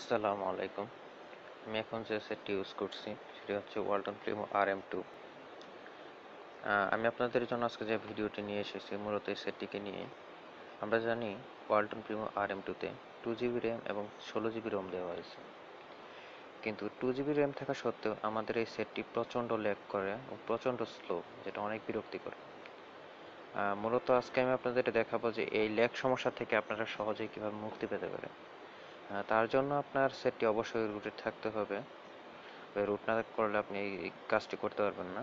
আসসালামু আলাইকুম। আমি এখন যে সেটটি ইউজ করছি, সেটি হচ্ছে Walton Primo R M two আমি আপনাদের জন্য আজকে যে ভিডিওটি নিয়ে এসেছি, মূলত এই সেটটিকে নিয়ে, আমরা জানি ওয়ালটন প্রিমো আর এম টুতে টু জিবি র্যাম এবং ষোলো জিবি রোম দেওয়া হয়েছে। কিন্তু টু জিবি র্যাম থাকা সত্ত্বেও আমাদের এই সেটটি প্রচণ্ড ল্যাগ করে ও প্রচণ্ড স্লো যেটা অনেক বিরক্তিকর। মূলত আজকে আমি আপনাদের দেখাবো যে এই ল্যাগ সমস্যা থেকে আপনারা সহজেই কীভাবে মুক্তি পেতে পারেন। তার জন্য আপনার সেটটি অবশ্যই রুটে থাকতে হবে। রুট না করলে আপনি এই কাজটি করতে পারবেন না।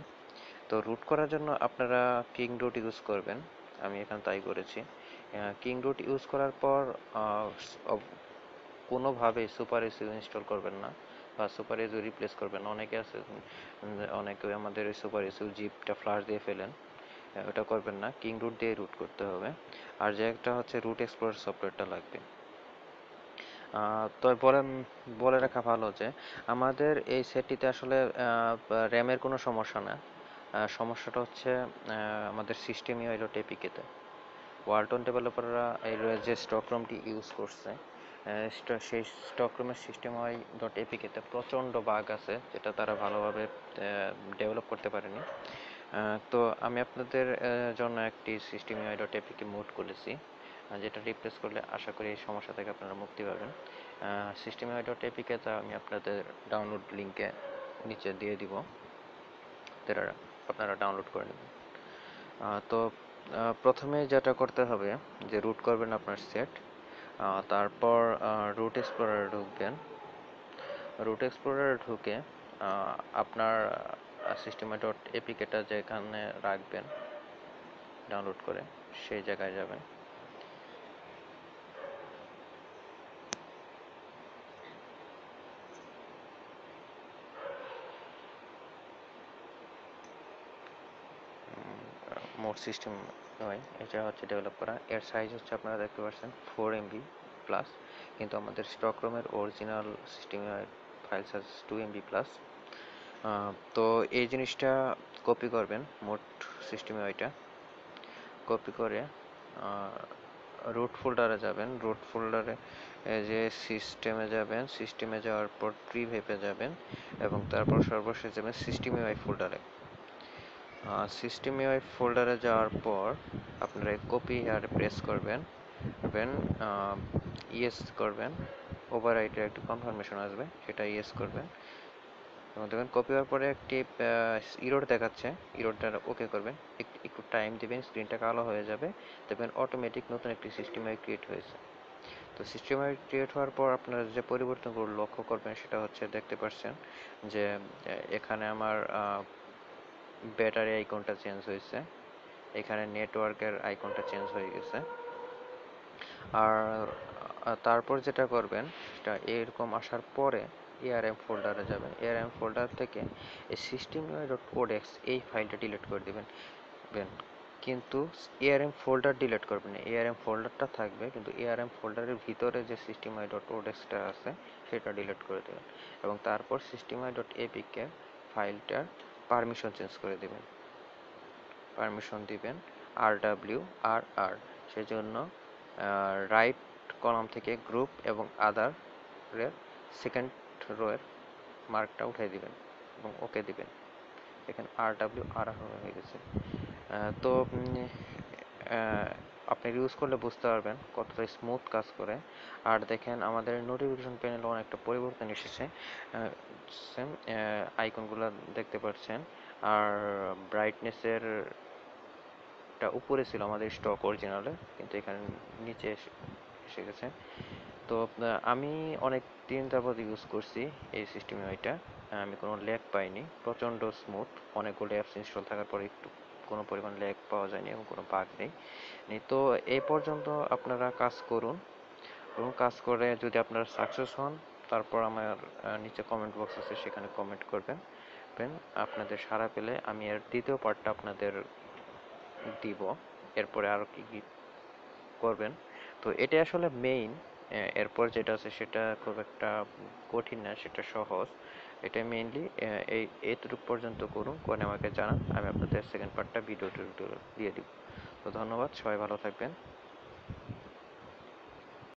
তো রুট করার জন্য আপনারা কিং রুট ইউজ করবেন। আমি এখানে তাই করেছি। কিং রুট ইউজ করার পর কোনোভাবেই সুপার এসিউ ইনস্টল করবেন না বা সুপার এসিউ রিপ্লেস করবেন অনেকে আছে, অনেকে আমাদের সুপার এসিউ জিপটা ফ্লাশ দিয়ে ফেলেন। ওটা করবেন না। কিং রুট দিয়ে রুট করতে হবে। আর যে একটা হচ্ছে রুট এক্সপ্লোরার সফটওয়্যারটা লাগবে। তো বলে বলে রাখা ভালো যে আমাদের এই সেটটিতে আসলে র্যামের কোনো সমস্যা না। সমস্যাটা হচ্ছে আমাদের সিস্টেম ইউআই ডট এপিকেতে ওয়ালটন ডেভেলপাররা এই যে স্টক রুমটি ইউজ করছে সেই স্টক রুমের সিস্টেম ওয়াই ডট এপিকেতে প্রচণ্ড বাগ আছে, যেটা তারা ভালোভাবে ডেভেলপ করতে পারেনি। তো আমি আপনাদের জন্য একটি সিস্টেম ডট এপিকে মোড করেছি। যেটা রিপ্লেস করলে আশা করি এই সমস্যা থেকে আপনারা মুক্তি পাবেন। সিস্টেম ইউআই ডট এপিকে তা আমি আপনাদের ডাউনলোড লিঙ্কে নিচে দিয়ে দিব। তারা আপনারা ডাউনলোড করে নেবেন। তো প্রথমে যেটা করতে হবে যে রুট করবেন আপনার সেট তারপর রুট এক্সপ্লোরারে ঢুকবেন। রুট এক্সপ্লোরারে ঢুকে আপনার সিস্টেমে ডট এপিকেটা যেখানে রাখবেন ডাউনলোড করে সেই জায়গায় যাবেন। মোট সিস্টেম নয়, এটা হচ্ছে ডেভেলপ করা। এর সাইজ হচ্ছে আপনারা দেখতে পাচ্ছেন ফোর এমবি প্লাস কিন্তু আমাদের স্টক রুমের original system file size two MB plus তো এই জিনিসটা কপি করবেন, মোট সিস্টেমে ওইটা। কপি করে রুট ফোল্ডারে যাবেন। রুট ফোল্ডারে যে সিস্টেমে যাবেন সিস্টেমে যাওয়ার পর প্রিভেপে যাবেন, এবং তারপর সর্বশেষ যাবেন সিস্টেম ইউআই ফোল্ডারে সিস্টেম ইউআই ফোল্ডারে যাওয়ার পর আপনারা কপি আর প্রেস করবেন দেন ইয়েস করবেন ওভাররাইটের একটি কনফার্মেশন আসবে, সেটা ইয়েস করবেন। এবং দেখবেন কপি হওয়ার পরে একটি ইরোড দেখাচ্ছে ইরোডটা ওকে করবেন একটু টাইম দিবেন স্ক্রিনটা কালো হয়ে যাবে, দেখবেন অটোমেটিক নতুন একটি সিস্টেম ক্রিয়েট হয়েছে। তো সিস্টেম আই ক্রিয়েট হওয়ার পর আপনারা যে পরিবর্তনগুলো লক্ষ্য করবেন সেটা হচ্ছে দেখতে পাচ্ছেন যে এখানে আমার ব্যাটারি আইকনটা চেঞ্জ হয়েছে। এখানে নেটওয়ার্কের আইকনটা চেঞ্জ হয়ে গেছে। আর তারপর যেটা করবেন, সেটা এরকম আসার পরে এআরএম ফোল্ডারে যাবেন। এআরএম ফোল্ডার থেকে এই সিস্টেম ডট ওডেক্স এই ফাইলটা ডিলিট করে দেবেন। কিন্তু এআরএম ফোল্ডার ডিলিট করবেন না। এআরএম ফোল্ডারটা থাকবে, কিন্তু এআরএম ফোল্ডারের ভিতরে যে সিস্টেম আই ডট ওডেক্সটা আছে, সেটা ডিলিট করে দেবেন। এবং তারপর সিস্টেম আই ডট এপিকে ফাইলটার পারমিশন চেঞ্জ করে দেবেন। পারমিশন দিবেন আর ডাব্লিউ আর আর সেজন্য রাইট কলাম থেকে গ্রুপ এবং আদার এর সেকেন্ড রোয়ের মার্কটা উঠিয়ে দিবেন এবং ওকে দিবেন। এখানে আর ডাব্লিউ আর হয়ে গেছে। তো আপনি ইউজ করলে বুঝতে পারবেন কতটা স্মুথ কাজ করে। আর দেখেন আমাদের নোটিফিকেশন প্যানেলে অনেকটা পরিবর্তন এসেছে। সেম আইকনগুলো দেখতে পাচ্ছেন। আর ব্রাইটনেসের টা উপরে ছিল আমাদের স্টক অরিজিনালে কিন্তু এখানে নিচে এসে গেছে। তো আমি অনেক দিন যাবত ইউজ করছি এই সিস্টেমে ওইটা। আমি কোনো ল্যাগ পাইনি। প্রচণ্ড স্মুথ অনেকগুলো অ্যাপস ইনস্টল থাকার পরে একটু কোনো পরিমাণ ল্যাগ পাওয়া যায়নি এবং কোনো বাগ নেই। তো, এই পর্যন্ত আপনারা কাজ করুন। এবং কাজ করে যদি আপনারা সাকসেস হন, তারপর আমার নিচে কমেন্ট বক্স আছে, সেখানে কমেন্ট করবেন। আপনাদের সাড়া পেলে আমি এর দ্বিতীয় পার্টটা আপনাদের দিব। এরপরে আরও কি কি করবেন। তো এটা আসলে মেইন এরপর যেটা আছে সেটা খুব একটা কঠিন না, সেটা সহজ। এটা মেইনলি এই, এতটুকু পর্যন্ত করুন, করে আমাকে জানান, আমি আপনাদের সেকেন্ড পার্টটা ভিডিও দিয়ে দিব। তো ধন্যবাদ, সবাই ভালো থাকবেন।